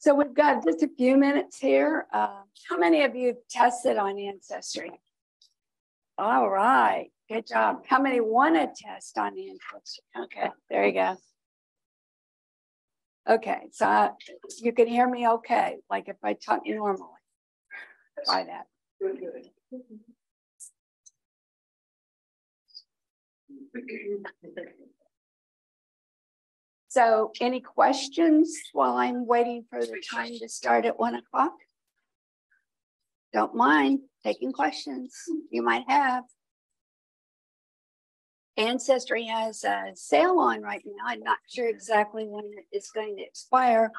So we've got just a few minutes here. Uh, how many of you tested on Ancestry? All right, good job. How many want to test on Ancestry? Okay, there you go. Okay, so uh, you can hear me okay, like if I talk normally. Try that. So any questions while I'm waiting for the time to start at one o'clock? Don't mind taking questions you might have. Ancestry has a sale on right now. I'm not sure exactly when it's going to expire,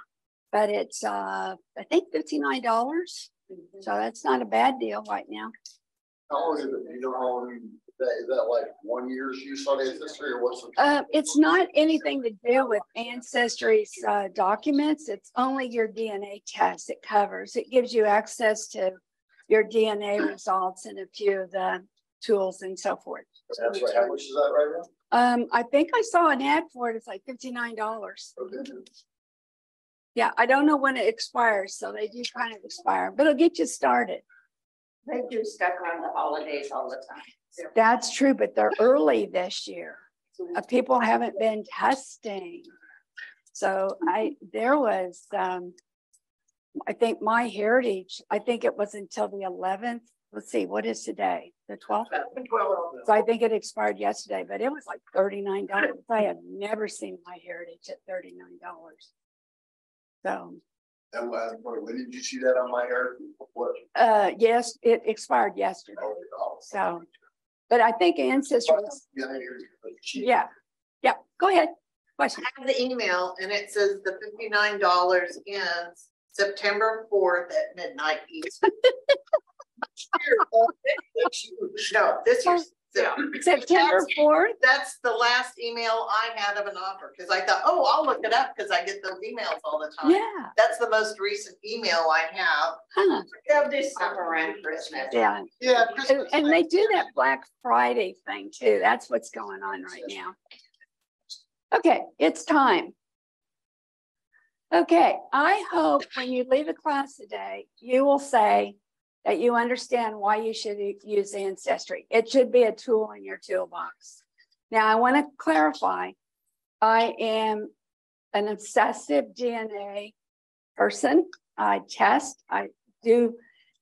but it's uh I think $59. So that's not a bad deal right now. How long is it? You know how long that is that like one year's use on ancestry or what's the? Uh, it's not anything to do with ancestry's uh, documents. It's only your DNA test it covers. It gives you access to your DNA results and a few of the tools and so forth. That's right. How much is that right Um, I think I saw an ad for it. It's like fifty-nine dollars. Okay. Yeah, I don't know when it expires, so they do kind of expire, but it'll get you started. They do stuff around the holidays all the time. That's true, but they're early this year. Uh, people haven't been testing. So I, there was, um, I think MyHeritage, I think it was until the eleventh. Let's see, what is today? The twelfth? So I think it expired yesterday, but it was like thirty-nine dollars. I have never seen MyHeritage at thirty-nine dollars. So, And when did you see that on MyHeritage? What? uh, yes, it expired yesterday. Oh. So, but I think ancestry, was- Yeah, I hear you. But she- yeah, go ahead. Question. I have the email and it says the fifty-nine dollars ends September fourth at midnight Eastern. No, this year's, so September fourth? that's the last email I had of an offer, because I thought, oh, I'll look it up, because I get those emails all the time. Yeah, That's the most recent email I have. huh, They'll do stuff around Christmas. yeah. Yeah. And, and they do that Black Friday thing too. That's what's going on right now. Okay, it's time. Okay, I hope when you leave a class today, you will say that you understand why you should use Ancestry. It should be a tool in your toolbox. Now, I want to clarify, I am an obsessive DNA person. I test, I do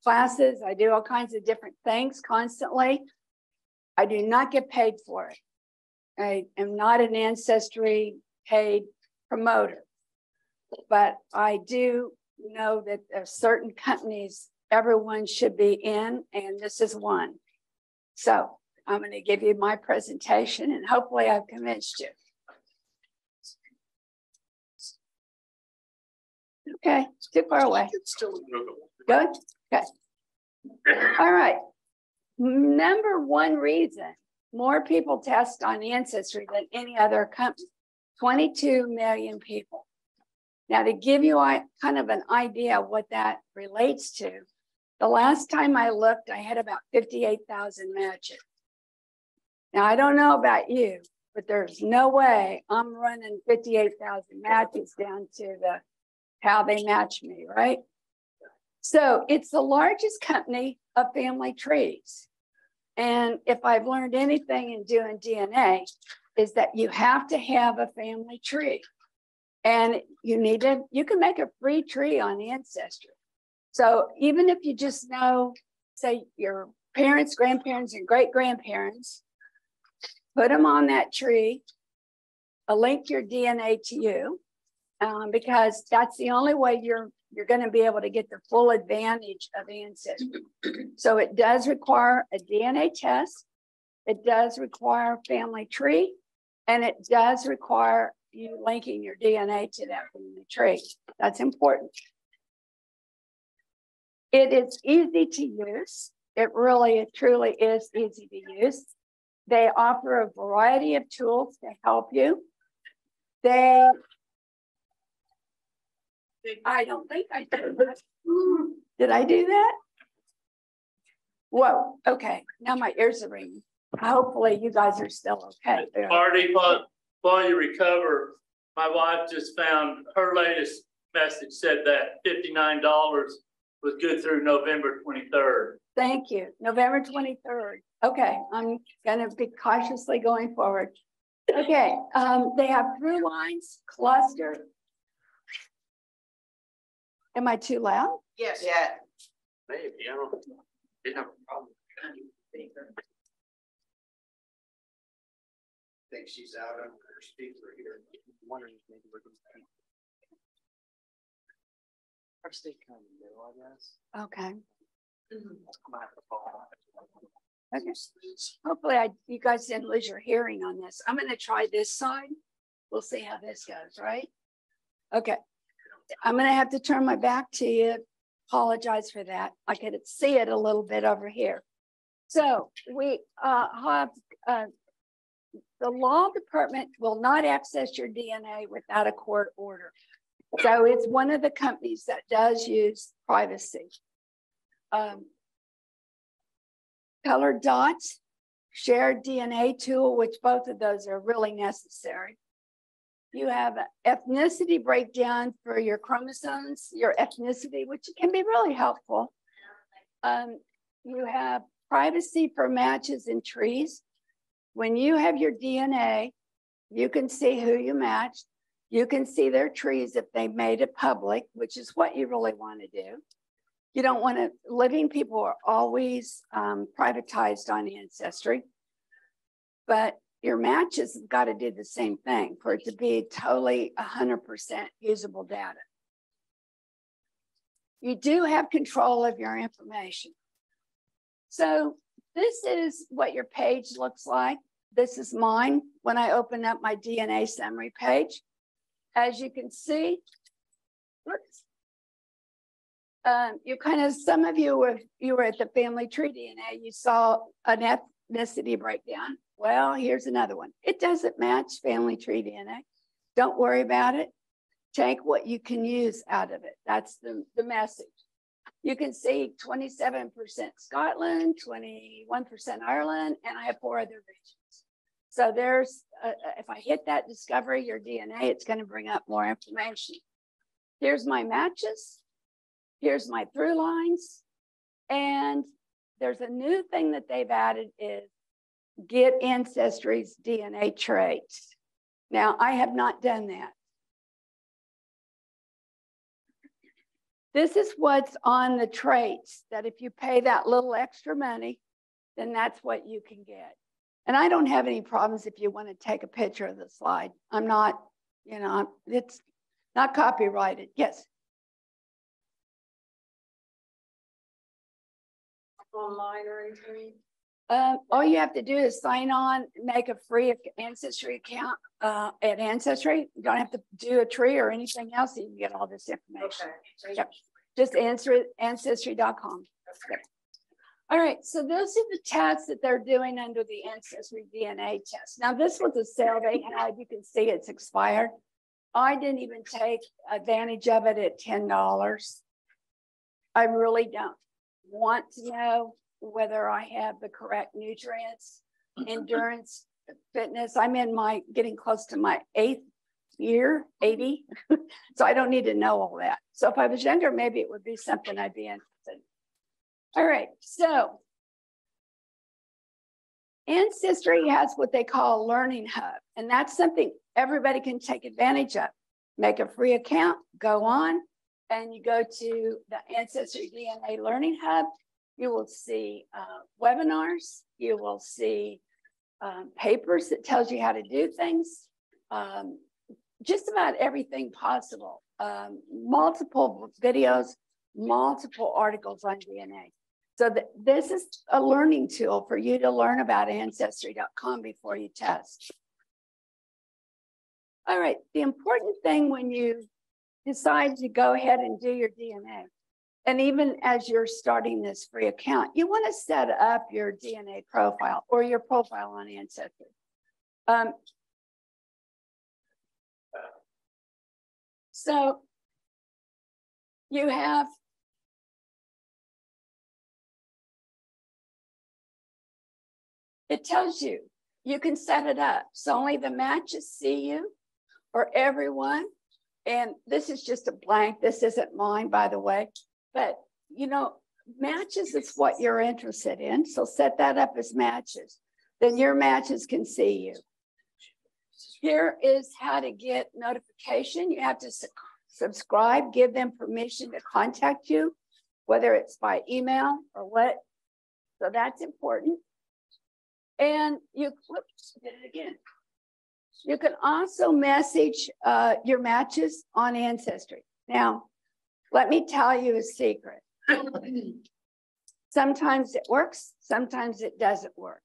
classes, I do all kinds of different things constantly. I do not get paid for it. I am not an ancestry paid promoter. But I do know that certain companies everyone should be in, and this is one. So I'm going to give you my presentation and hopefully I've convinced you. Okay, too far away. Good, Okay. All right. Number one reason, more people test on Ancestry than any other company, 22 million people. Now, to give you a kind of an idea of what that relates to, the last time I looked, I had about 58,000 matches. Now, I don't know about you, but there's no way I'm running 58,000 matches down to the how they match me, right? So it's the largest company of family trees. And if I've learned anything in doing DNA, is that you have to have a family tree. And you need to, you can make a free tree on Ancestry. So even if you just know, say, your parents, grandparents, and great grandparents, put them on that tree, link your DNA to you, um, because that's the only way you're you're going to be able to get the full advantage of ancestry. so it does require a DNA test. It does require a family tree, and it does require you linking your DNA to that family tree. That's important. It is easy to use. It really, it truly is easy to use. They offer a variety of tools to help you. They I don't think I did. that. Did I do that? Whoa, okay, now my ears are ringing. Hopefully you guys are still okay. Marty, while, while you recover, my wife just found her latest message said that fifty-nine dollars was good through November twenty-third. Thank you. November twenty-third. Okay, I'm gonna be cautiously going forward. Okay, um, they have ThruLines, cluster. Am I too loud? Yes. Yeah. Maybe, I don't, didn't have a problem. I think she's out on her speaker here. Wondering if maybe we're gonna. Our state kind of middle, I guess. Okay, have okay. Hopefully I, you guys didn't lose your hearing on this. I'm gonna try this side. We'll see how this goes, right? Okay. I'm gonna have to turn my back to you. Apologize for that. I could see it a little bit over here. So we uh have uh the law department will not access your DNA without a court order. So it's one of the companies that does use privacy. Um, Colored dots, shared DNA tool, which both of those are really necessary. You have ethnicity breakdown for your chromosomes, your ethnicity, which can be really helpful. Um, you have privacy for matches in trees. When you have your DNA, you can see who you matched. You can see their trees if they made it public, which is what you really want to do. You don't want to, living people are always um, privatized on Ancestry. But your matches have got to do the same thing for it to be totally 100% usable data. You do have control of your information. So this is what your page looks like. This is mine when I open up my DNA summary page. As you can see, whoops, um, you kind of, some of you were, you were at the family tree DNA, you saw an ethnicity breakdown. Well, here's another one. It doesn't match family tree DNA. Don't worry about it. Take what you can use out of it. That's the, the message. You can see 27% Scotland, 21% Ireland, and I have four other regions. So there's, uh, if I hit that discovery, your DNA, it's going to bring up more information. Here's my matches. Here's my ThruLines. And there's a new thing that they've added is get Ancestry's DNA traits. Now, I have not done that. This is what's on the traits that if you pay that little extra money, then that's what you can get. And I don't have any problems if you want to take a picture of the slide. I'm not, you know, it's not copyrighted. Yes. Online or anything? Um, all you have to do is sign on, make a free Ancestry account uh, at Ancestry. You don't have to do a tree or anything else. You can get all this information. Okay. Yep. Just answer it, ancestry.com. Yep. All right, so those are the tests that they're doing under the Ancestry DNA test. Now, this was a sale they had. You can see it's expired. I didn't even take advantage of it at $10. I really don't want to know whether I have the correct nutrients, endurance, fitness. I'm in my getting close to my eighth year, 80. so I don't need to know all that. So if I was younger, maybe it would be something I'd be in. All right, so Ancestry has what they call a learning hub, and that's something everybody can take advantage of. Make a free account, go on, and you go to the Ancestry DNA Learning Hub. You will see uh, webinars. You will see um, papers that tells you how to do things. Um, just about everything possible. Um, multiple videos, multiple articles on DNA. So th this is a learning tool for you to learn about ancestry.com before you test. All right, the important thing when you decide to go ahead and do your DNA, and even as you're starting this free account, you want to set up your DNA profile or your profile on Ancestry. Um, so you have it tells you you can set it up so only the matches see you or everyone And this is just a blank. This isn't mine, by the way. But, you know, matches is what you're interested in. So set that up as matches. Then your matches can see you. Here is how to get notification. You have to su- subscribe, give them permission to contact you, whether it's by email or what. So that's important. And you, whoops, did it again. You can also message uh, your matches on Ancestry. Now, let me tell you a secret. Sometimes it works, sometimes it doesn't work.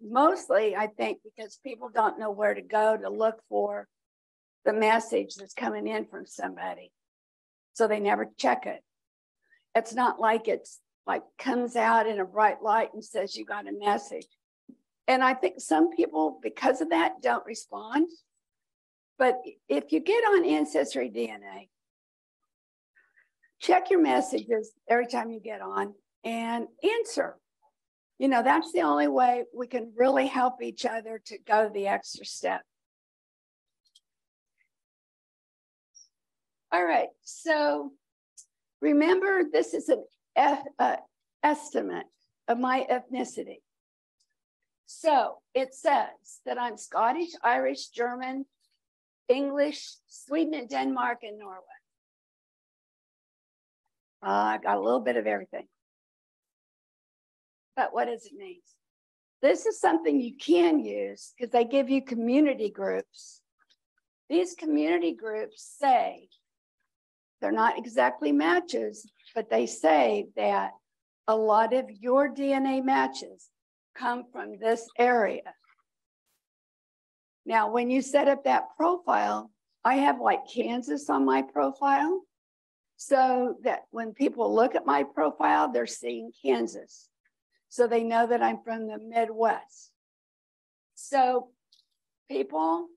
Mostly, I think, because people don't know where to go to look for the message that's coming in from somebody. So they never check it. It's not like it's like comes out in a bright light and says you got a message. And I think some people, because of that, don't respond. But if you get on Ancestry DNA, check your messages every time you get on and answer. You know, that's the only way we can really help each other to go the extra step. All right, so remember, this is an uh, estimate of my ethnicity. So it says that I'm Scottish, Irish, German, English, Sweden, and Denmark, and Norway. Uh, I got a little bit of everything. But what does it mean? This is something you can use because they give you community groups. These community groups say they're not exactly matches, but they say that a lot of your DNA matches come from this area. Now, when you set up that profile, I have like Kansas on my profile. So that when people look at my profile, they're seeing Kansas. So they know that I'm from the Midwest. So people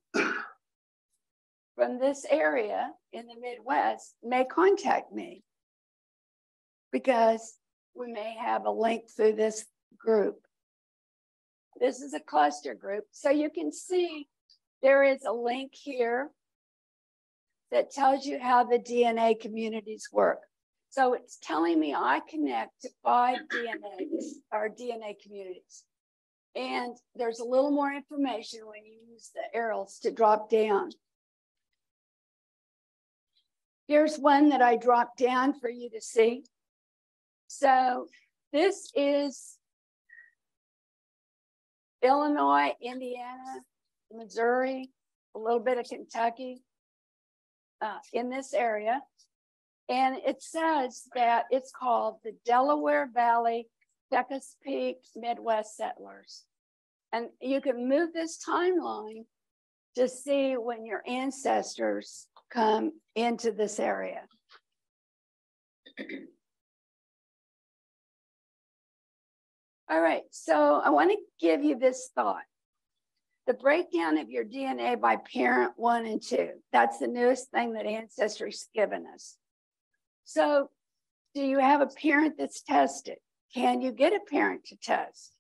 from this area in the Midwest may contact me because we may have a link through this group. This is a cluster group. So you can see there is a link here that tells you how the DNA communities work. So it's telling me I connect to five DNAs or DNA communities. And there's a little more information when you use the arrows to drop down. Here's one that I dropped down for you to see. So this is Illinois, Indiana, Missouri, a little bit of Kentucky uh, in this area. And it says that it's called the Delaware Valley Chesapeake Midwest Settlers. And you can move this timeline to see when your ancestors come into this area. All right, so I want to give you this thought. The breakdown of your DNA by parent one and two. That's the newest thing that Ancestry's given us. So, do you have a parent that's tested? Can you get a parent to test?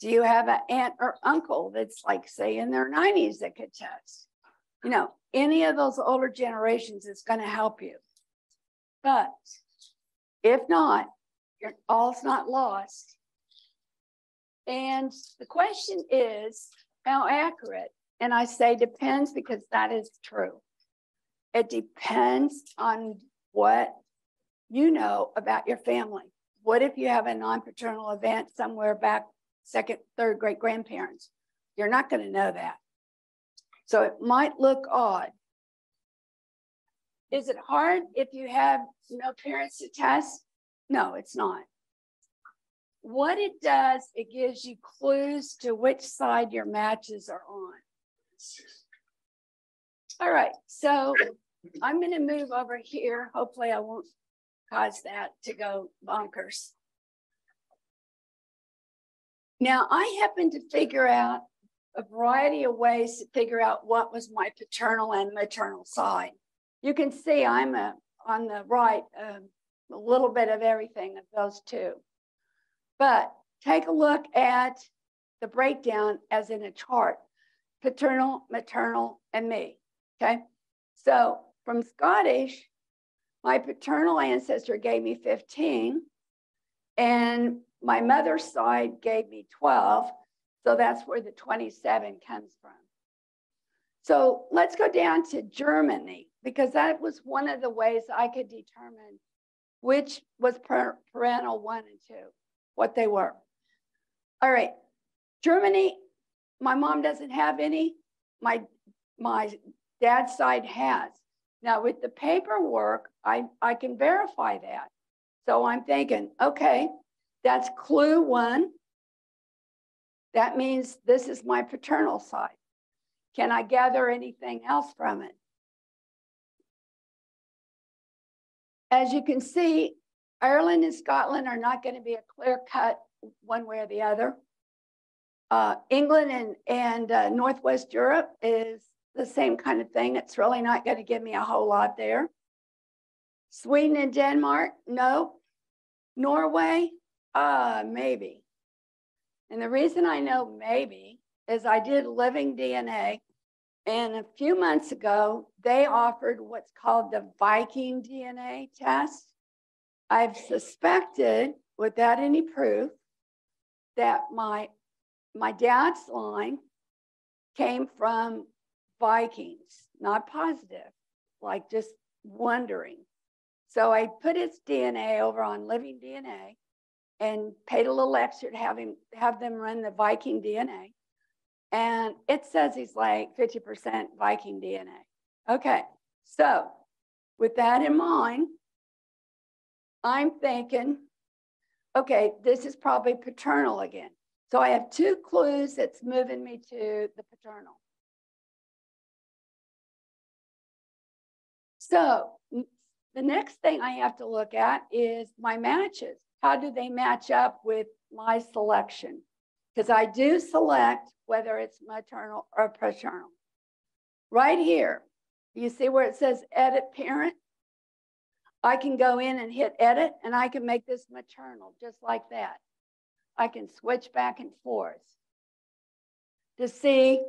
Do you have an aunt or uncle that's like, say, in their 90s that could test? You know, any of those older generations is going to help you. But if not, all's not lost. And the question is how accurate? And I say depends because that is true. It depends on what you know about your family. What if you have a non paternal event somewhere back second, third great grandparents? You're not going to know that. So it might look odd. Is it hard if you have no parents to test? No, it's not. What it does, it gives you clues to which side your matches are on. All right, so I'm going to move over here. Hopefully, I won't cause that to go bonkers. Now, I happen to figure out a variety of ways to figure out what was my paternal and maternal side. You can see I'm a, on the right, um, a little bit of everything of those two. But take a look at the breakdown as in a chart, paternal, maternal, and me, okay? So from Scottish, my paternal ancestor gave me 15, and my mother's side gave me 12. So that's where the 27 comes from. So let's go down to Germany, because that was one of the ways I could determine which was parental one and two, what they were. All right, Germany, my mom doesn't have any. My my dad's side has. Now with the paperwork, I, I can verify that. So I'm thinking, okay, that's clue one. That means this is my paternal side. Can I gather anything else from it? As you can see, Ireland and Scotland are not going to be a clear cut one way or the other. Uh, England and, and uh, Northwest Europe is the same kind of thing. It's really not going to give me a whole lot there. Sweden and Denmark, no. Norway, uh, maybe. And the reason I know maybe is I did living DNA, and a few months ago, they offered what's called the Viking DNA test. I've suspected, without any proof, that my my dad's line came from Vikings, not positive, like just wondering. So I put his DNA over on Living DNA and paid a little extra to have him have them run the Viking DNA. And it says he's like 50% Viking DNA. Okay, so with that in mind, I'm thinking, okay, this is probably paternal again. So I have two clues that's moving me to the paternal. So the next thing I have to look at is my matches. How do they match up with my selection? Because I do select whether it's maternal or paternal. Right here, you see where it says edit parent? I can go in and hit edit and I can make this maternal just like that. I can switch back and forth to see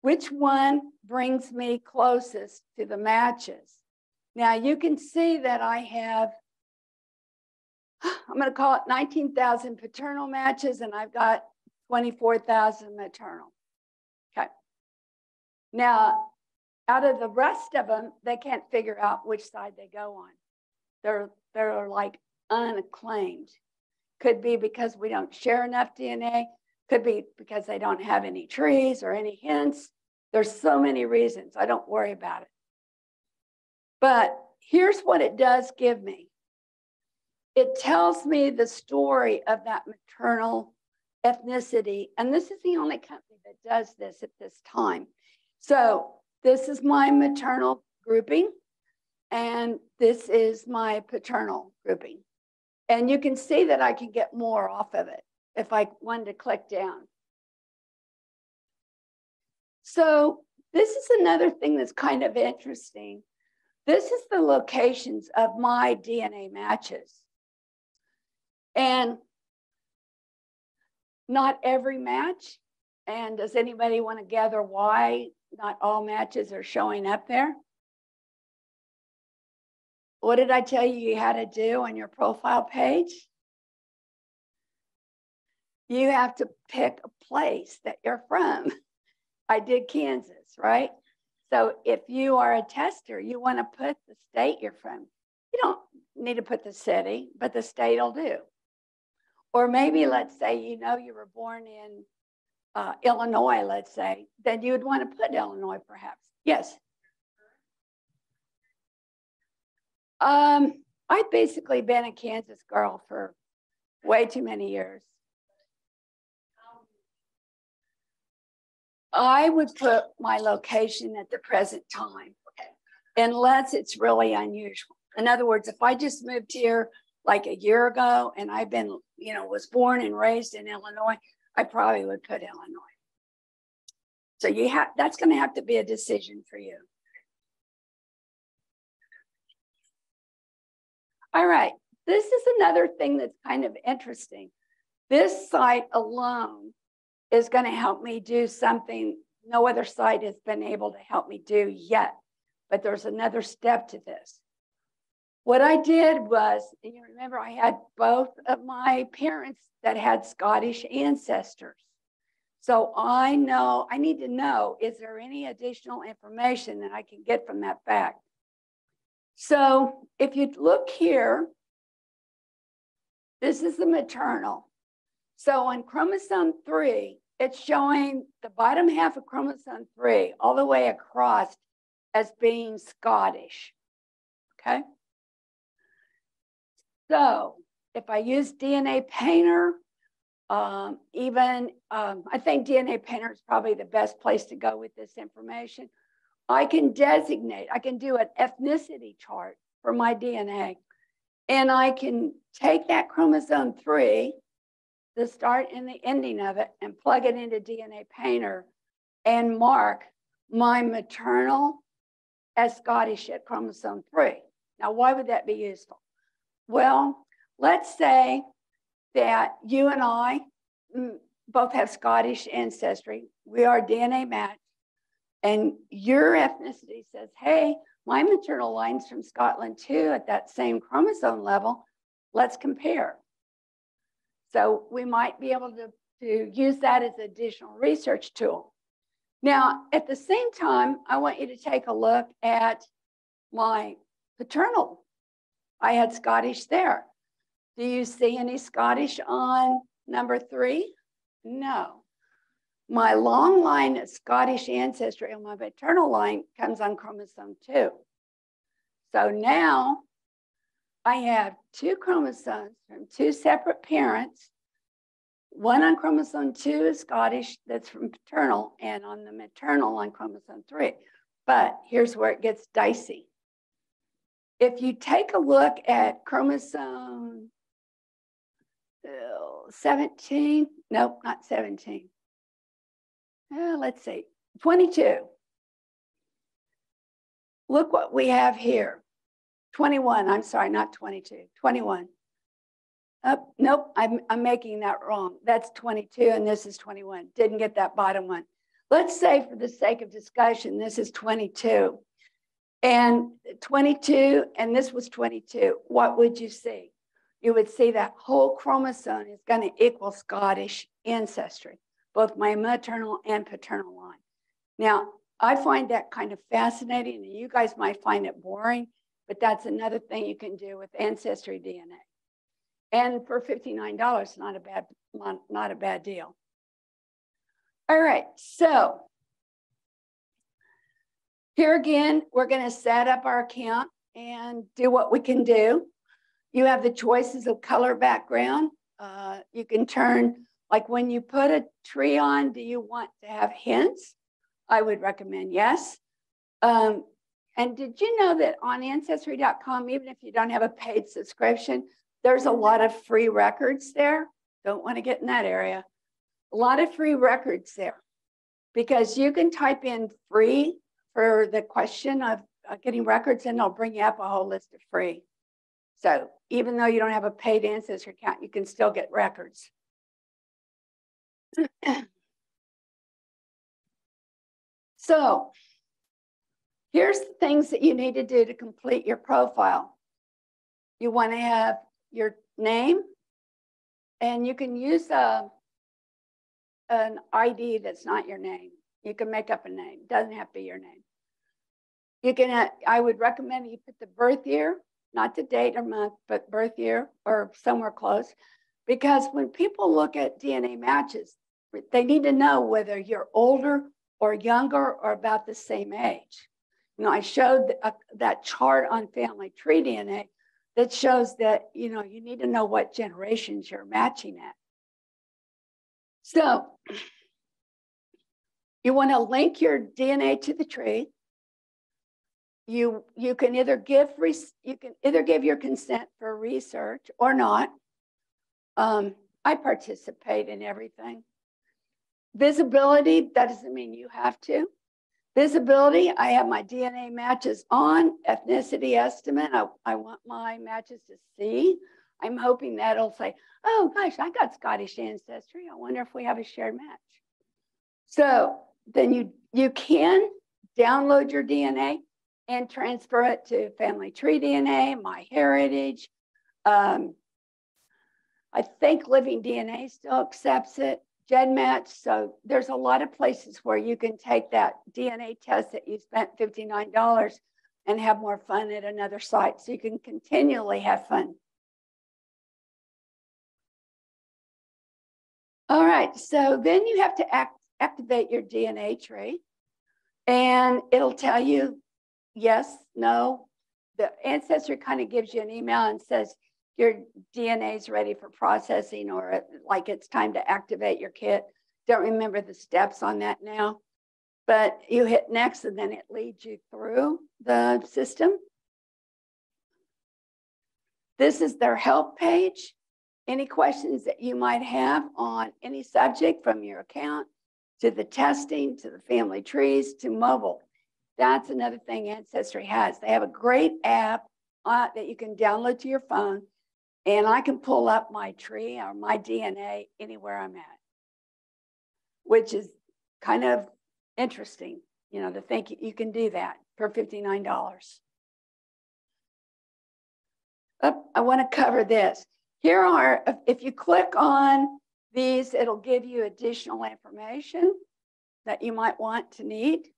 which one brings me closest to the matches. Now you can see that I have, I'm going to call it 19,000 paternal matches and I've got 24,000 maternal. Okay. Now, out of the rest of them, they can't figure out which side they go on. They're, they're like unclaimed. Could be because we don't share enough DNA. Could be because they don't have any trees or any hints. There's so many reasons. I don't worry about it. But here's what it does give me. It tells me the story of that maternal ethnicity. And this is the only company that does this at this time. So this is my maternal grouping, and this is my paternal grouping. And you can see that I can get more off of it if I wanted to click down. So this is another thing that's kind of interesting. This is the locations of my DNA matches. And not every match. And does anybody want to gather why not all matches are showing up there? What did I tell you you had to do on your profile page? You have to pick a place that you're from. I did Kansas, right? So if you are a tester, you want to put the state you're from. You don't need to put the city, but the state will do. Or maybe let's say you know you were born in uh, Illinois, let's say, then you would want to put Illinois perhaps. Yes. Um, I've basically been a Kansas girl for way too many years. I would put my location at the present time, unless it's really unusual. In other words, if I just moved here like a year ago and I've been, you know, was born and raised in Illinois, I probably would put Illinois. So you have that's going to have to be a decision for you. All right, this is another thing that's kind of interesting. This site alone is going to help me do something no other site has been able to help me do yet. but there's another step to this. What I did was, and you remember I had both of my parents that had Scottish ancestors. So I know, I need to know, is there any additional information that I can get from that fact? So if you look here, this is the maternal. So on chromosome three, it's showing the bottom half of chromosome three all the way across as being Scottish. Okay. So if I use DNA Painter, um, even um, I think DNA Painter is probably the best place to go with this information. I can designate, I can do an ethnicity chart for my DNA. And I can take that chromosome three, the start and the ending of it, and plug it into DNA Painter and mark my maternal as Scottish at chromosome three. Now, why would that be useful? Well, let's say that you and I mm, both have Scottish ancestry. We are DNA matched. And your ethnicity says, hey, my maternal line's from Scotland too at that same chromosome level. Let's compare. So we might be able to, to use that as additional research tool. Now, at the same time, I want you to take a look at my paternal. I had Scottish there. Do you see any Scottish on number three? No. My long line of Scottish ancestry on my maternal line comes on chromosome two. So now I have two chromosomes from two separate parents. One on chromosome two is Scottish, that's from paternal, and on the maternal on chromosome three. But here's where it gets dicey. If you take a look at chromosome 17, nope, not 17. Uh, let's see, 22. Look what we have here. 21, I'm sorry, not 22, 21. Oh, nope, I'm, I'm making that wrong. That's 22 and this is 21. Didn't get that bottom one. Let's say for the sake of discussion, this is 22 and 22 and this was 22. What would you see? You would see that whole chromosome is going to equal Scottish ancestry, both my maternal and paternal line. Now, I find that kind of fascinating, and you guys might find it boring, but that's another thing you can do with Ancestry DNA. And for $59, not a bad, not a bad deal. All right, so here again, we're gonna set up our account and do what we can do. You have the choices of color background. Uh, you can turn, like when you put a tree on, do you want to have hints? I would recommend yes. Um, and did you know that on Ancestry.com, even if you don't have a paid subscription, there's a lot of free records there? Don't want to get in that area. A lot of free records there because you can type in free for the question of uh, getting records and they'll bring you up a whole list of free. So even though you don't have a paid ancestry account, you can still get records. So here's the things that you need to do to complete your profile. You want to have your name, and you can use a, an ID that's not your name. You can make up a name, doesn't have to be your name. You can, uh, I would recommend you put the birth year, not the date or month, but birth year or somewhere close. Because when people look at DNA matches, they need to know whether you're older or younger or about the same age. You know, I showed uh, that chart on family tree DNA that shows that, you know, you need to know what generations you're matching at. So you want to link your DNA to the tree. You, you can either give you can either give your consent for research or not. Um, I participate in everything. Visibility, that doesn't mean you have to. Visibility, I have my DNA matches on. Ethnicity estimate, I, I want my matches to see. I'm hoping that'll say, oh gosh, I got Scottish ancestry. I wonder if we have a shared match. So then you, you can download your DNA and transfer it to Family Tree DNA, MyHeritage. Um, I think Living DNA still accepts it, GEDmatch. So there's a lot of places where you can take that DNA test that you spent $59 and have more fun at another site. So you can continually have fun. All right, so then you have to act, activate your DNA tree and it'll tell you yes, no. The ancestor kind of gives you an email and says your DNA is ready for processing or like it's time to activate your kit. Don't remember the steps on that now, but you hit next and then it leads you through the system. This is their help page. Any questions that you might have on any subject from your account to the testing, to the family trees, to mobile. That's another thing Ancestry has. They have a great app uh, that you can download to your phone, and I can pull up my tree or my DNA anywhere I'm at, which is kind of interesting, you know, to think you can do that for $59. Oh, I want to cover this. Here are, if you click on these, it'll give you additional information that you might want to need.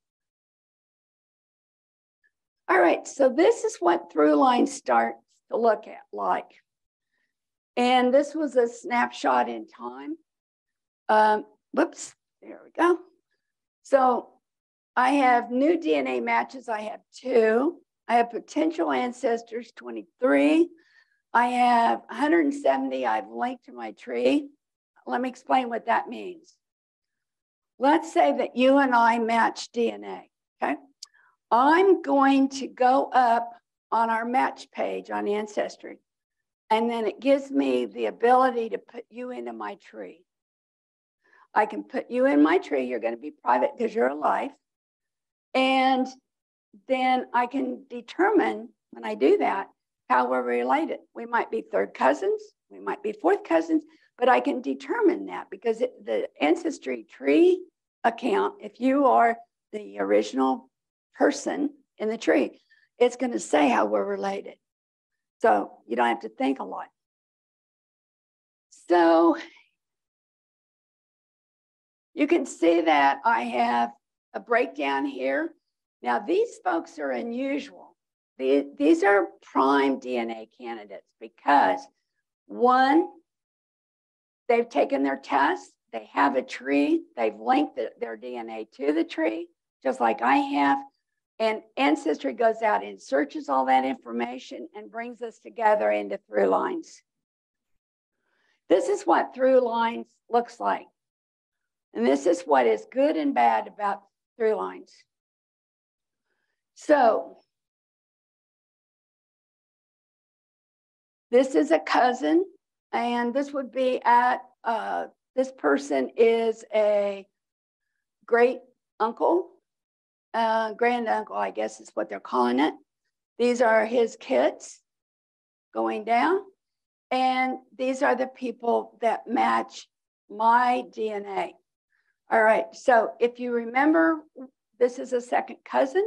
All right, so this is what ThruLine starts to look at like. And this was a snapshot in time. Um, whoops, there we go. So I have new DNA matches, I have two. I have potential ancestors, 23. I have 170 I've linked to my tree. Let me explain what that means. Let's say that you and I match DNA, okay? I'm going to go up on our match page on Ancestry, and then it gives me the ability to put you into my tree. I can put you in my tree. You're going to be private because you're alive. And then I can determine when I do that how we're related. We might be third cousins, we might be fourth cousins, but I can determine that because it, the ancestry tree account, if you are the original person in the tree, it's going to say how we're related. So you don't have to think a lot. So you can see that I have a breakdown here. Now these folks are unusual. These are prime DNA candidates because one, They've taken their test, they have a tree, they've linked the, their DNA to the tree, just like I have. And Ancestry goes out and searches all that information and brings us together into ThruLines. This is what ThruLines looks like. And this is what is good and bad about ThruLines. So this is a cousin and this would be at, uh, this person is a great uncle, uh, grand uncle, I guess is what they're calling it. These are his kids going down. And these are the people that match my DNA. All right, so if you remember, this is a second cousin.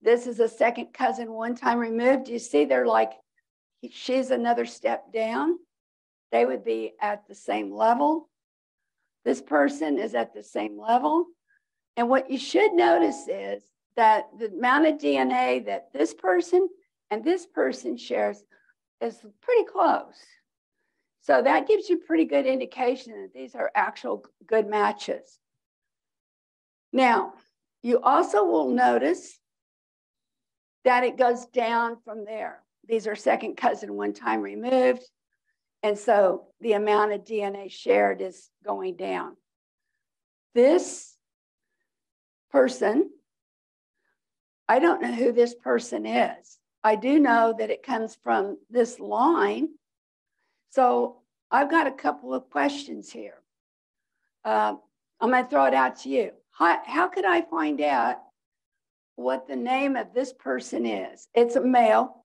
This is a second cousin one time removed. You see they're like she's another step down. They would be at the same level. This person is at the same level. And what you should notice is that the amount of DNA that this person and this person shares is pretty close. So that gives you pretty good indication that these are actual good matches. Now, you also will notice that it goes down from there. These are second cousin one time removed. And so the amount of DNA shared is going down. This person, I don't know who this person is. I do know that it comes from this line. So I've got a couple of questions here. Uh, I'm going to throw it out to you. How, how could I find out what the name of this person is? It's a male.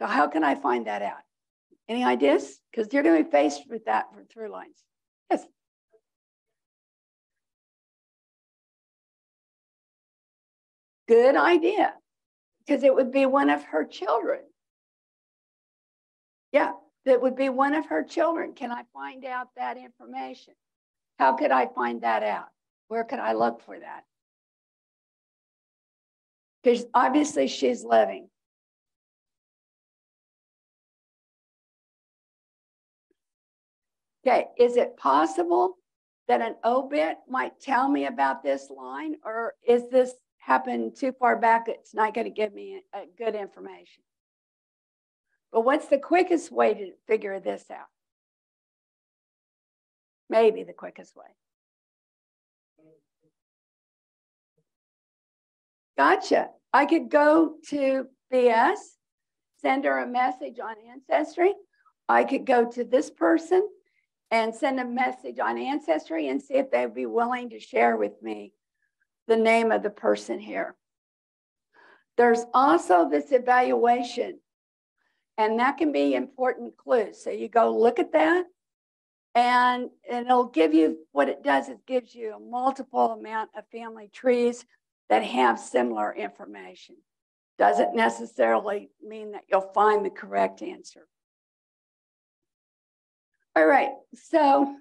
So how can I find that out? Any ideas? Because you're going to be faced with that for ThruLines. Yes. Good idea, because it would be one of her children. Yeah, that would be one of her children. Can I find out that information? How could I find that out? Where could I look for that? Because obviously she's living. Okay, is it possible that an obit might tell me about this line, or is this happened too far back? It's not going to give me a, a good information. But what's the quickest way to figure this out? Maybe the quickest way. Gotcha. I could go to BS, send her a message on Ancestry. I could go to this person and send a message on Ancestry and see if they'd be willing to share with me the name of the person here. There's also this evaluation, and that can be important clues. So you go look at that, and, and it'll give you what it does. It gives you a multiple amount of family trees that have similar information. Doesn't necessarily mean that you'll find the correct answer. All right, so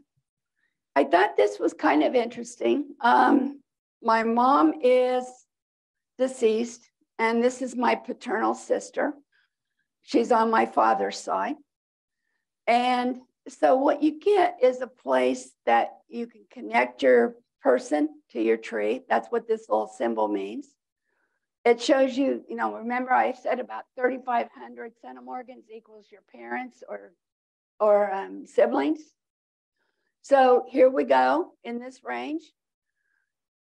I thought this was kind of interesting. Um, my mom is deceased, and this is my paternal sister. She's on my father's side. And so what you get is a place that you can connect your person to your tree. That's what this little symbol means. It shows you, you know, remember I said about 3,500 centimorgans equals your parents or or um, siblings. So here we go in this range.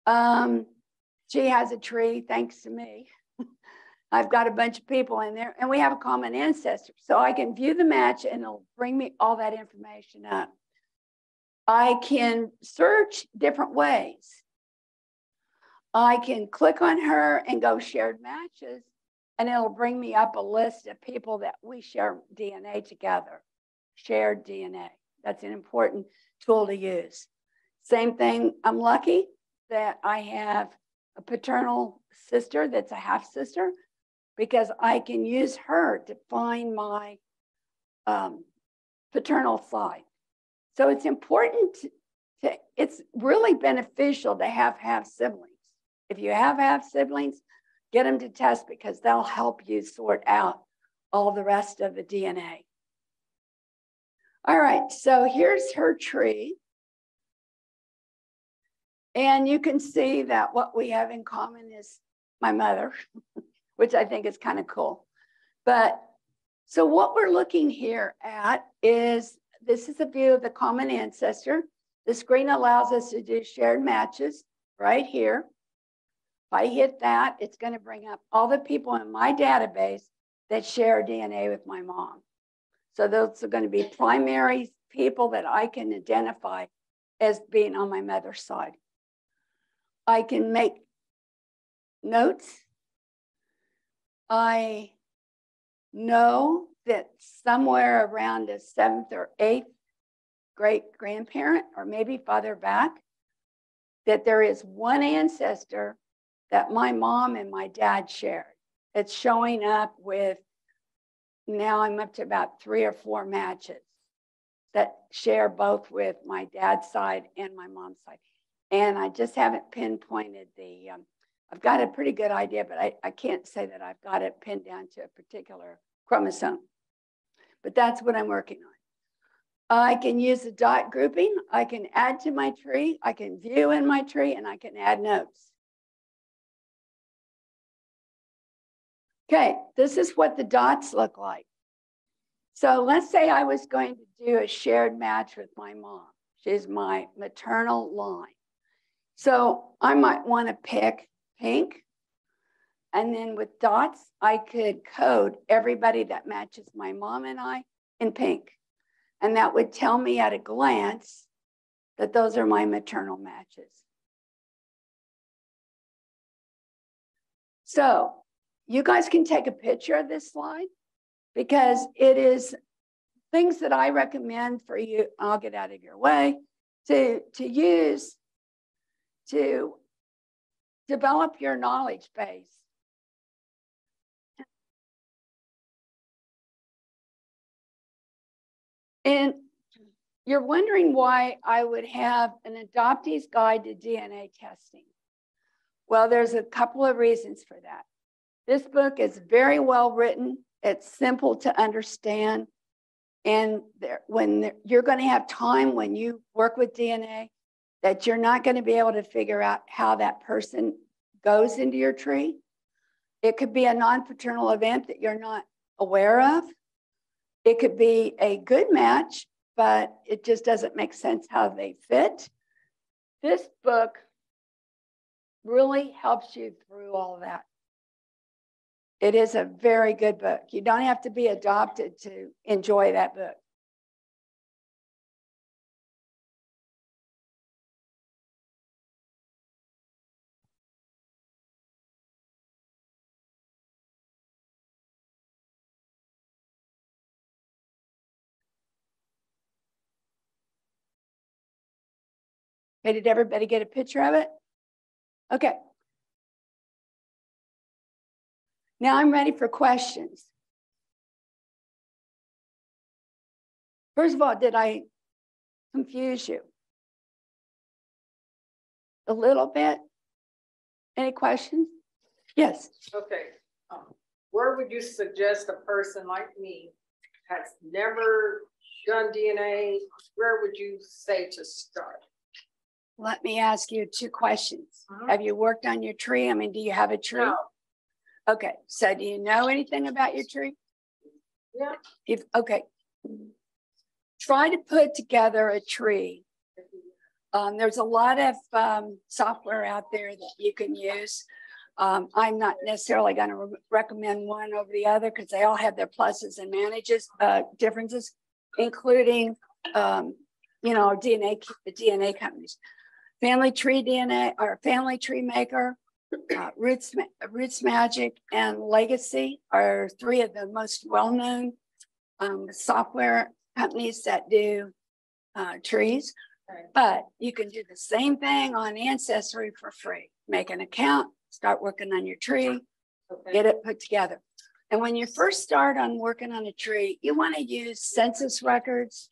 Um, she has a tree, thanks to me. I've got a bunch of people in there and we have a common ancestor. So I can view the match and it'll bring me all that information up. I can search different ways. I can click on her and go shared matches and it'll bring me up a list of people that we share DNA together shared DNA. That's an important tool to use. Same thing, I'm lucky that I have a paternal sister that's a half sister because I can use her to find my um, paternal side. So it's important to, to, it's really beneficial to have half siblings. If you have half siblings, get them to test because they'll help you sort out all the rest of the DNA. All right, so here's her tree. And you can see that what we have in common is my mother, which I think is kind of cool. But so what we're looking here at is this is a view of the common ancestor. The screen allows us to do shared matches right here. If I hit that, it's going to bring up all the people in my database that share DNA with my mom. So those are going to be primary people that I can identify as being on my mother's side. I can make notes. I know that somewhere around the seventh or eighth great grandparent, or maybe father back, that there is one ancestor that my mom and my dad shared. It's showing up with now I'm up to about three or four matches that share both with my dad's side and my mom's side. And I just haven't pinpointed the, um, I've got a pretty good idea, but I, I can't say that I've got it pinned down to a particular chromosome. But that's what I'm working on. I can use the dot grouping. I can add to my tree. I can view in my tree and I can add notes. Okay, this is what the dots look like. So let's say I was going to do a shared match with my mom. She's my maternal line. So I might want to pick pink. And then with dots, I could code everybody that matches my mom and I in pink. And that would tell me at a glance that those are my maternal matches. So you guys can take a picture of this slide because it is things that I recommend for you. I'll get out of your way to, to use to develop your knowledge base. And you're wondering why I would have an adoptee's guide to DNA testing. Well, there's a couple of reasons for that. This book is very well written. It's simple to understand. And there, when there, you're going to have time when you work with DNA that you're not going to be able to figure out how that person goes into your tree. It could be a non-paternal event that you're not aware of. It could be a good match, but it just doesn't make sense how they fit. This book really helps you through all that. It is a very good book. You don't have to be adopted to enjoy that book. Okay, did everybody get a picture of it? Okay. Now I'm ready for questions. First of all, did I confuse you? A little bit? Any questions? Yes. Okay, um, where would you suggest a person like me has never done DNA, where would you say to start? Let me ask you two questions. Mhm. Have you worked on your tree? I mean, do you have a tree? No. Okay, so do you know anything about your tree? Yeah. If, okay. Try to put together a tree. Um, there's a lot of, um, software out there that you can use. Um, I'm not necessarily gonna re- recommend one over the other because they all have their pluses and manages, uh, differences, including, um, you know, DNA, DNA companies. Family Tree DNA or Family Tree Maker, uh, Roots, Roots Magic and Legacy are three of the most well-known um, software companies that do uh, trees. But you can do the same thing on Ancestry for free. Make an account, start working on your tree, Okay. get it put together. And when you first start on working on a tree, you want to use census records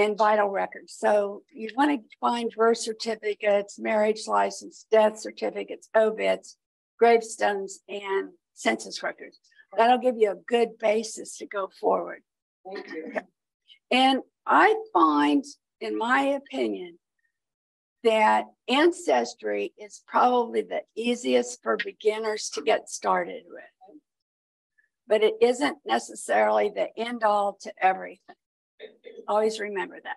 and vital records. So you want to find birth certificates, marriage license, death certificates, obits, gravestones, and census records. That'll give you a good basis to go forward. Thank you. And I find, in my opinion, that ancestry is probably the easiest for beginners to get started with. But it isn't necessarily the end all to everything. Always remember that.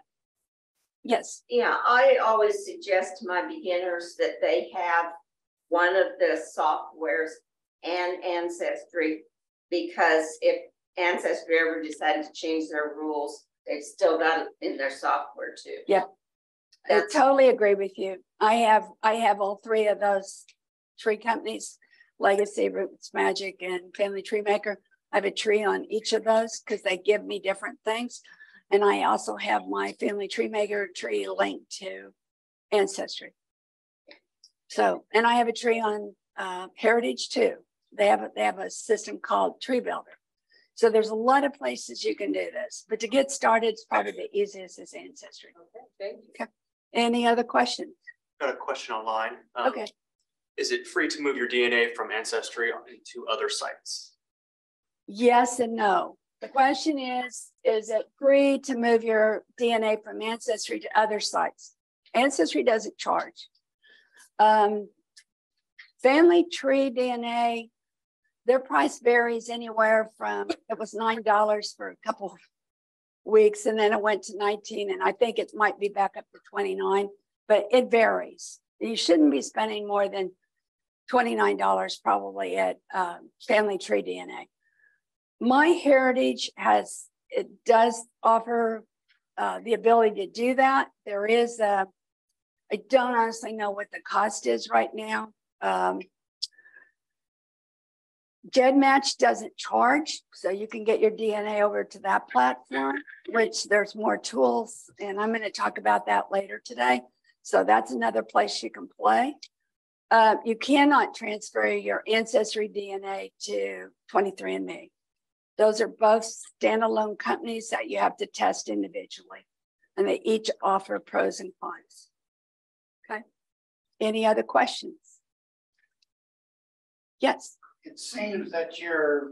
Yes, Yeah, I always suggest to my beginners that they have one of the softwares and Ancestry. Because if Ancestry ever decided to change their rules, they've still got it in their software too. Yeah. I totally agree with you. I have, I have all three of those tree companies, Legacy, Roots Magic, and Family Tree Maker. I have a tree on each of those because they give me different things. And I also have my Family Tree Maker tree linked to Ancestry. So, and I have a tree on uh, Heritage too. They have, a they have a system called Tree Builder. So there's a lot of places you can do this, but to get started, it's probably the easiest is Ancestry. Okay, thank you. Any other questions? Got a question online. Um, Okay, Is it free to move your DNA from Ancestry into other sites? yes and no. The question is, is it free to move your DNA from Ancestry to other sites? Ancestry doesn't charge. Um, family tree DNA, their price varies anywhere from, it was nine dollars for a couple weeks and then it went to 19 and I think it might be back up to 29, but it varies. You shouldn't be spending more than $29 probably at um, Family Tree DNA. MyHeritage has, it does offer uh, the ability to do that. There is a, I don't honestly know what the cost is right now. Um, GEDmatch doesn't charge, so you can get your DNA over to that platform, which there's more tools, and I'm going to talk about that later today. So that's another place you can play. Uh, you cannot transfer your ancestry DNA to 23andMe. Those are both standalone companies that you have to test individually, and they each offer pros and cons. Okay. Any other questions? Yes. It seems that you're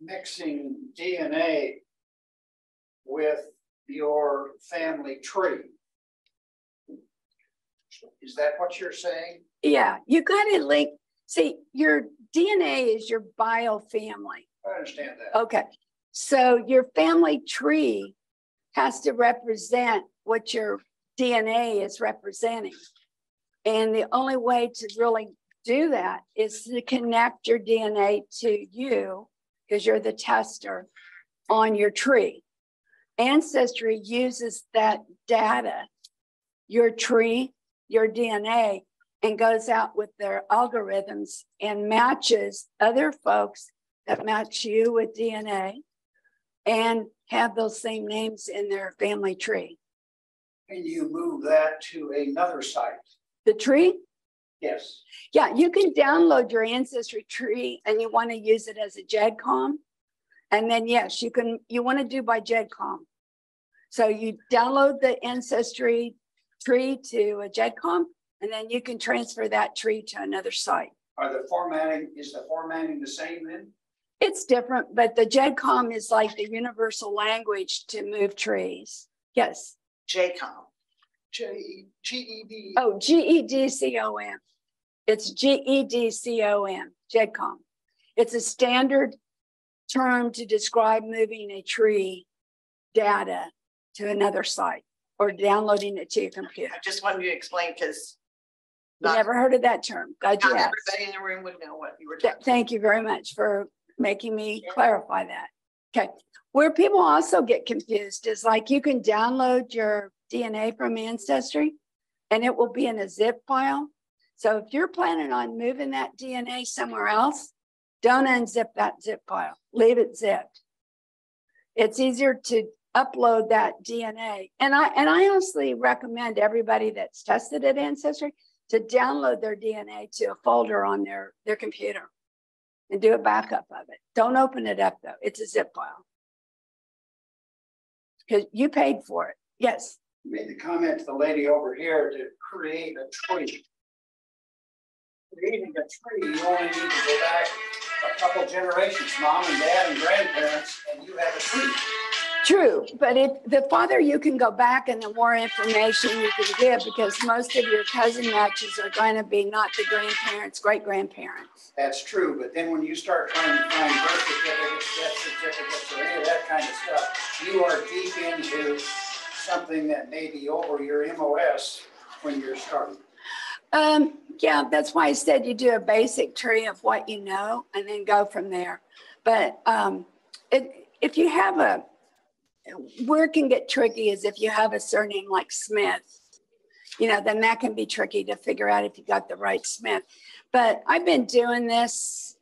mixing DNA with your family tree. Is that what you're saying? Yeah, you got to link. See, your DNA is your bio family. Understand that. Okay, so your family tree has to represent what your DNA is representing. And the only way to really do that is to connect your DNA to you, because you're the tester on your tree. Ancestry uses that data, your tree, your DNA, and goes out with their algorithms and matches other folks that match you with DNA and have those same names in their family tree. Can you move that to another site? The tree? Yes. Yeah, you can download your ancestry tree and you want to use it as a GEDCOM. And then yes, you can, you want to do by GEDCOM. So you download the ancestry tree to a GEDCOM and then you can transfer that tree to another site. Are the formatting, is the formatting the same then? It's different, but the GEDCOM is like the universal language to move trees. Yes. JCOM. J, G E D. Oh, G E D C O M. It's G E D C O M, GEDCOM. It's a standard term to describe moving a tree data to another site or downloading it to your computer. I just wanted you to explain because You not, Never heard of that term. Glad you asked. everybody in the room would know what you were Th- talking. Thank you very much for making me clarify that. Okay, where people also get confused is like you can download your DNA from Ancestry and it will be in a zip file. So if you're planning on moving that DNA somewhere else, don't unzip that zip file, leave it zipped. It's easier to upload that DNA. And I, and I honestly recommend everybody that's tested at Ancestry to download their DNA to a folder on their, their computer and do a backup of it. Don't open it up though. It's a zip file. Because you paid for it. Yes. You Made the comment to the lady over here to create a tree. Creating a tree, you only need to go back a couple generations, mom and dad and grandparents, and you have a tree. True, but if the farther you can go back and the more information you can give, because most of your cousin matches are going to be not the grandparents, great grandparents. That's true, but then when you start trying to find birth certificates, death certificates, or any of that kind of stuff, you are deep into something that may be over your MOS when you're starting. Um, yeah, that's why I said you do a basic tree of what you know and then go from there. But um, it, if you have a, where it can get tricky is if you have a surname like Smith, you know, then that can be tricky to figure out if you got the right Smith. But I've been doing this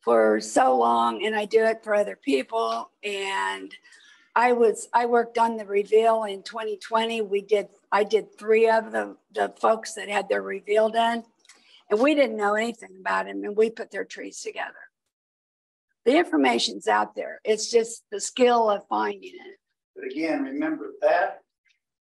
for so long and I do it for other people. And I was, I worked on the reveal in 2020. We did, I did three of the, the folks that had their reveal done. And we didn't know anything about them and we put their trees together. The information's out there. It's just the skill of finding it. But again, remember that,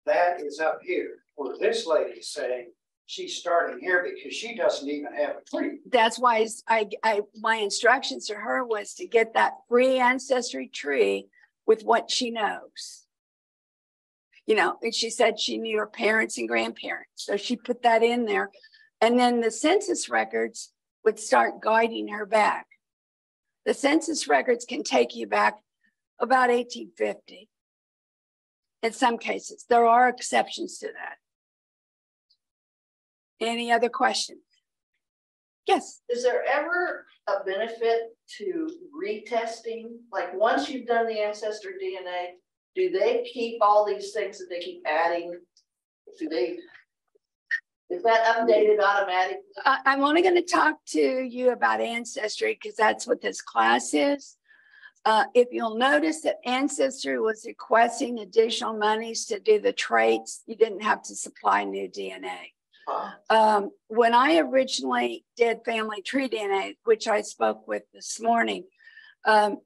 that is up here, where this lady's saying she's starting here because she doesn't even have a tree. That's why I, I, my instructions to her was to get that free ancestry tree with what she knows. You know, and she said she knew her parents and grandparents, so she put that in there. And then the census records would start guiding her back. The census records can take you back about eighteen fifty. In some cases, there are exceptions to that. Any other questions? Yes. Is there ever a benefit to retesting? Like, once you've done the ancestor DNA, do they keep all these things that they keep adding? Do they? Is that updated automatically? I'm only going to talk to you about ancestry because that's what this class is. Uh, if you'll notice that ancestry was requesting additional monies to do the traits, you didn't have to supply new DNA. Huh? Um, when I originally did family tree DNA, which I spoke with this morning, um,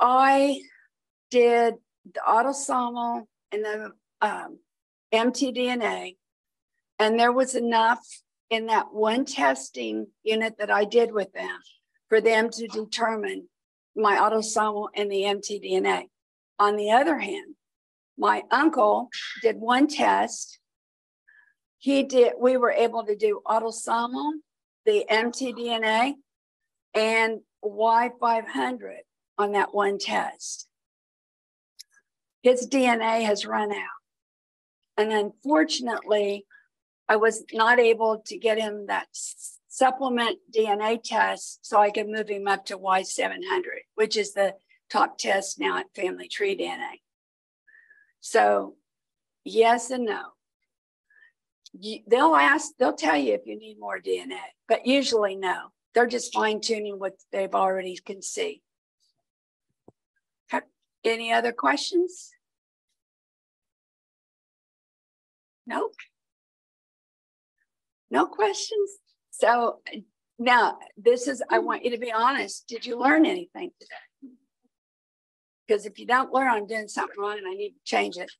I did the autosomal and the um, mtDNA, and there was enough in that one testing unit that I did with them for them to determine my autosomal and the mtDNA. On the other hand, my uncle did one test. He did, we were able to do autosomal, the mtDNA, and Y500 on that one test. His DNA has run out. And unfortunately, I was not able to get him that supplement DNA test so I could move him up to Y700, which is the top test now at Family Tree DNA. So, yes and no. You, they'll ask, they'll tell you if you need more DNA, but usually no. They're just fine tuning what they've already can see. Any other questions? Nope. No questions? So now this is, I want you to be honest. Did you learn anything today? Because if you don't learn, I'm doing something wrong and I need to change it.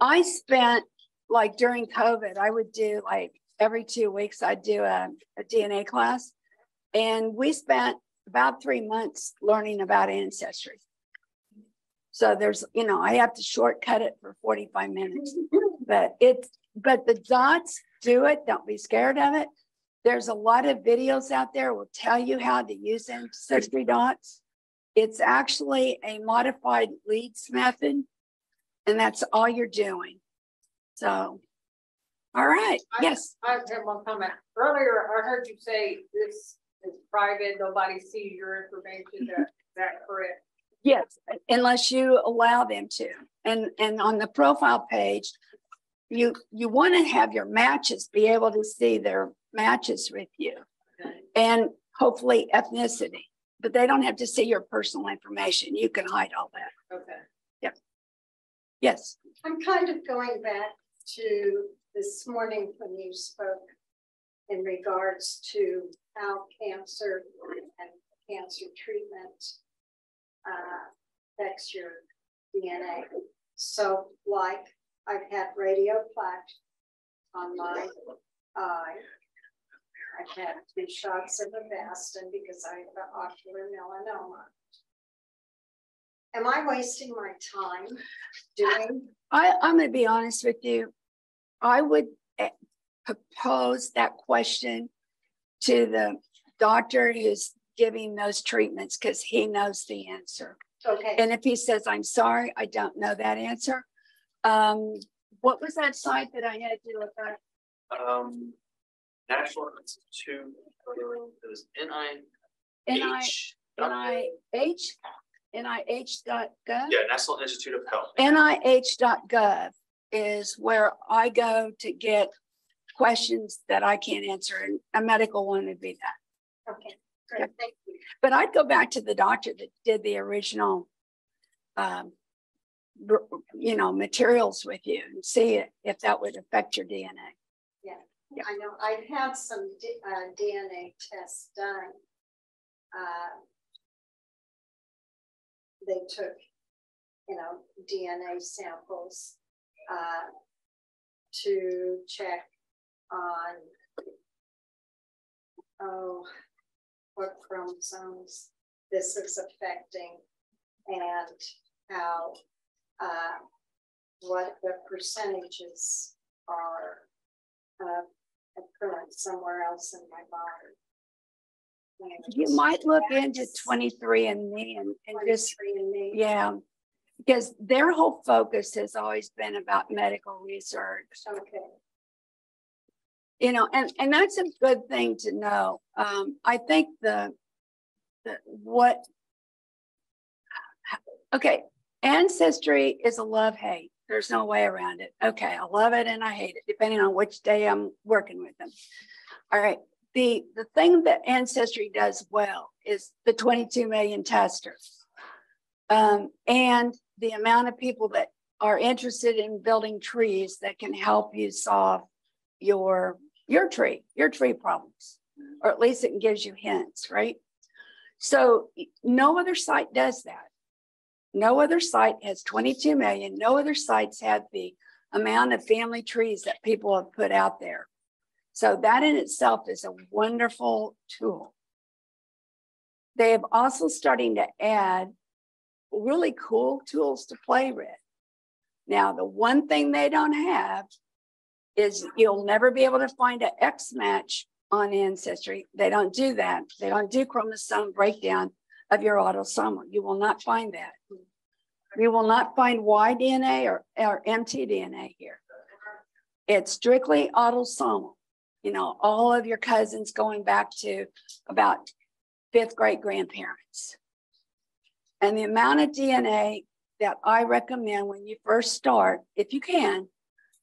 I spent like during COVID, I would do like every two weeks, I'd do a, a DNA class. And we spent about three months learning about ancestry. So there's, you know, I have to shortcut it for 45 minutes, but it's, but the dots do it. Don't be scared of it. There's a lot of videos out there will tell you how to use ancestry dots. It's actually a modified Leeds method, and that's all you're doing. So, all right, I- yes, I have one comment. Earlier, I heard you say this is private, nobody sees your information, that, that correct? yes, unless you allow them to. And, and on the profile page, you, you want to have your matches be able to see their matches with you and hopefully ethnicity, but they don't have to see your personal information. You can hide all that. Okay. yep yes, I'm kind of going back to this morning when you spoke in regards to how cancer and cancer treatment uh, affects your DNA. So like I've had radio plaque on my eye. I've had two shots of Avastin because I have ocular melanoma. Am I wasting my time doing I, I'm gonna be honest with you. I would eh, propose that question to the doctor who's giving those treatments because he knows the answer. Okay, And if he says, I'm sorry, I don't know that answer. Um, what was that site that I had to look at? Um, National Institute, it was N I N I, H. N I H, N I H dot gov? Yeah, National Institute of Health. NIH.gov is where I go to get questions that I can't answer, and a medical one would be that. okay, great, thank you. But I'd go back to the doctor that did the original, um, br- you know, materials with you and see if that would affect your DNA. Yeah. I know, I've had some D- uh, DNA tests done. Uh, They took, you know, DNA samples uh, to check on oh, what chromosomes this is affecting and how uh, what the percentages are uh, occurring somewhere else in my body. You might look into twenty-three and me and, and just, and me. yeah. Because their whole focus has always been about medical research. Okay, you know, and, and that's a good thing to know. Um, I think the, the, what, okay, ancestry is a love hate. There's no way around it. Okay, I love it and I hate it, depending on which day I'm working with them. All right, the, the thing that ancestry does well is the 22 million testers. Um, and the amount of people that are interested in building trees that can help you solve your, your tree, your tree problems. Or at least it gives you hints, right? So no other site does that. No other site has 22 million. No other sites have the amount of family trees that people have put out there. So that in itself is a wonderful tool. They have also starting to add really cool tools to play with. Now, the one thing they don't have is you'll never be able to find an X match on Ancestry. They don't do that. They don't do chromosome breakdown of your autosomal. You will not find that. You will not find Y DNA or, or mtDNA here. It's strictly autosomal. You know, all of your cousins going back to about fifth great grandparents. And the amount of DNA that I recommend when you first start, if you can,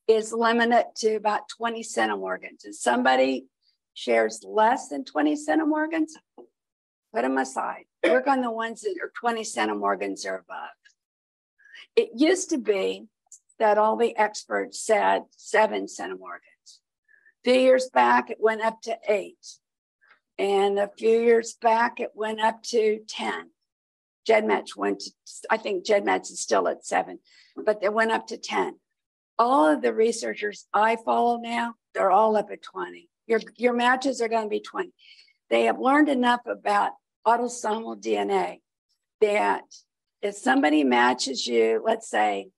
is limited to about 20 centimorgans. If somebody shares less than 20 centimorgans, put them aside. Work on the ones that are 20 centimorgans or above. It used to be that all the experts said seven centimorgans. A few years back, it went up to eight. And a few years back, it went up to 10. GEDmatch went to, I think GEDmatch is still at seven, but they went up to 10. All of the researchers I follow now, they're all up at 20. Your, your matches are going to be 20. They have learned enough about autosomal DNA that if somebody matches you, let's say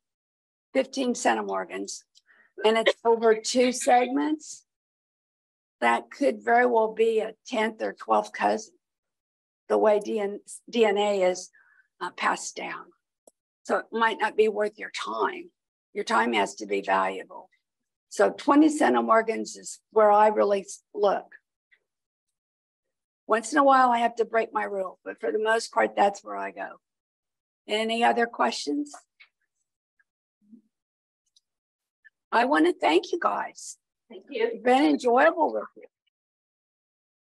15 centimorgans, and it's over two segments, that could very well be a 10th or 12th cousin, the way DNA is uh, passed down. So it might not be worth your time. Your time has to be valuable. So 20 centimorgans is where I really look. Once in a while, I have to break my rule, but for the most part, that's where I go. Any other questions? I want to thank you guys. Thank you. It's been enjoyable with you.